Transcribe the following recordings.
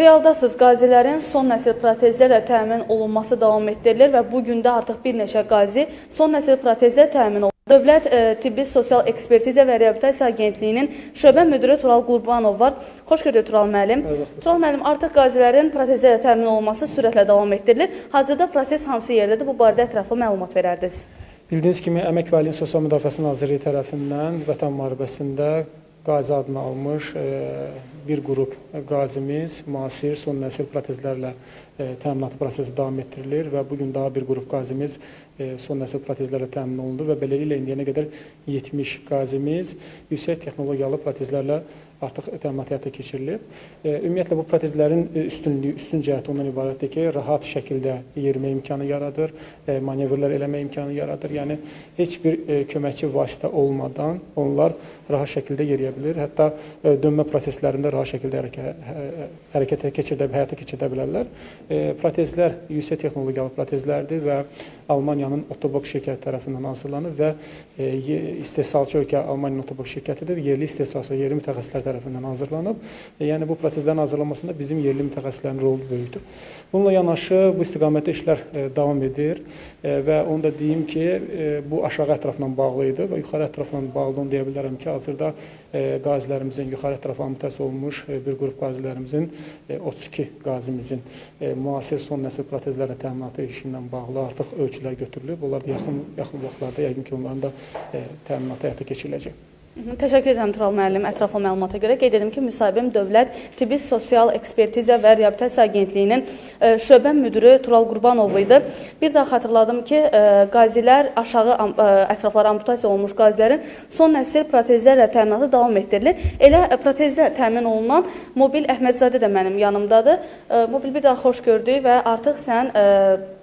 Realdasız qazilərin son nəsil protezlərlə təmin olunması davam etdirilir və bu gün də artıq bir neçə qazi son nəsil protezlə təmin olunur. Dövlət e, Tibbi Sosial Ekspertiza və Reabilitasiya Agentliyinin şöbə müdiri Tural Qurbanov var. Xoş gördük Tural müəllim. Tural müəllim, artıq qazilərin protezlərlə təmin olunması sürətlə davam etdirilir. Hazırda proses hansı yerdədir? Bu barədə ətraflı məlumat verərdiniz. Bildiyiniz kimi Əmək və Əhalinin Sosial Müdafiəsi Nazirliyi tərəfindən Vətən müharibəsində qazi adını almış e, bir qrup qazimiz müasir son nəsil protezlərlə e, təminat prosesi davam etdirilir və bu gün daha bir qrup qazimiz e, son nəsil protezlərlə təmin olundu və beləliklə indiyənə qədər 70 qazimiz yüksək texnologiyalı protezlərlə artıq təminat həyata keçirilib. Ümumiyyətlə bu protezlərin üstünlüyü, üstün cəhəti ondan ibarətdir ki, rahat şəkildə yerimə imkanı yaradır, manevrlər eləmə imkanı yaradır. Yəni heç bir köməkçi vasitə olmadan onlar rahat şəkildə yeriyə bilir. Hətta dönmə proseslərində rahat şəkildə hərəkə, hərəkətə keçirdə, həyata keçirdə bilərlər. Protezlər yüksək texnologiyalı protezlərdir və Almaniyanın Otobok şirkəti tərəfindən hazırlanıb və istehsalçı ölkə Almaniyanın Otobok şirkətidir. Yerli istehsalçı, yerli mütəxəssislər tərəfindən hazırlanıb. Yəni bu protezlərin hazırlanmasında bizim yerli mütəxəssislərin rolu böyükdür. Bununla yanaşı bu istiqamətdə işlər davam edir və onu da deyim ki, bu aşağı ətrafla bağlı idi və yuxarı ətrafla bağlı onu deyə bilərəm ki, hazırda qazilərimizin yuxarı ətrafa amputasiya olunmuş bir qrup qazilərimizin 32 qazimizin müasir son nəsil protezlərlə təminatı işi ilə bağlı artıq ölçülər götürülüb. Onlar da yaxın yaxın vaxtlarda yəqin ki, onların da təminatı həyata keçiriləcək. Təşəkkür edirəm Tural müəllim. Ətraflı məlumata görə qeyd edim ki, müsahibim Dövlət Tibbi Sosial Ekspertiza və Reabilitasiya Agentliyinin e, şöbə müdiri Tural Qurbanov idi. Bir daha xatırladım ki, e, qazilər aşağı e, ətraflara amputasiya olmuş qazilərin son nəsil protezlərlə təminatı davam etdirilir. Elə protezlə təmin olunan Mobil Əhmədzadə də mənim yanımdadır. Mobil bir daha xoş gördük və artıq sən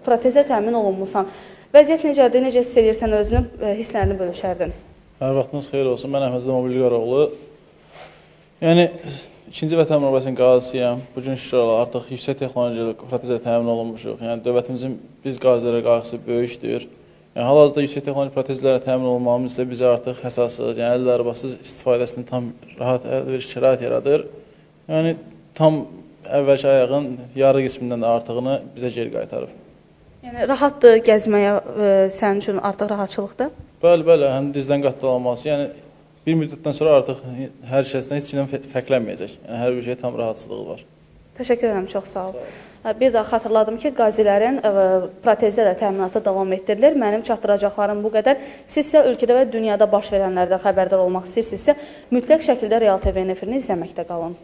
protezlə təmin olunmusan. Vəziyyət necədir? Necə hiss edirsən özünü, hisslərini bölüşərdin? Hər vaxtınız xeyir olsun. Mən Əhməzdə Mobil Qaroğlu. Yəni, ikinci vətən müharibəsinin qazisiyəm. Bugün şükür Allah artıq yüksək texnologiyada protezə təmin olunmuşuq. Yəni, dövlətimizin biz qazilərə qayğısı böyükdür. Yəni, hal-hazırda yüksək texnoloji protezlərlə təmin olmamız isə bizə artıq həsassız, yəni əllə arabasız istifadəsini tam rahat bir şərait yaradır. Yəni, tam əvvəlki ayağın yarı qismindən də artığını bizə geri qaytarır. Yəni, rahatdır gəzməyə ə, sənin üçün artıq rahatçılıqdır? Bəli, bəli, həm dizdən qatlanması, yəni bir müddətdən sonra artıq hər şəxsdən heç kimdən fərqlənməyəcək. Yəni hər bir şey tam rahatsızlığı var. Təşəkkür edirəm, çox sağ ol. Sağ ol. Bir daha xatırladım ki, qazilərin protezlərlə təminatı davam etdirilir. Mənim çatdıracaqlarım bu qədər. Sizsə ölkədə və dünyada baş verənlərdən xəbərdar olmaq istəyirsinizsə, mütləq şəkildə Real TV-nin efirini izləməkdə qalın.